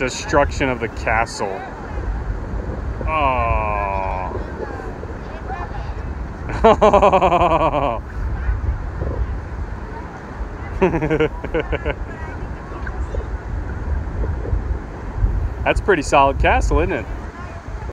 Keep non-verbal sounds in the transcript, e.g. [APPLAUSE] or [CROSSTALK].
destruction of the castle. Oh. [LAUGHS] That's pretty solid castle, isn't it?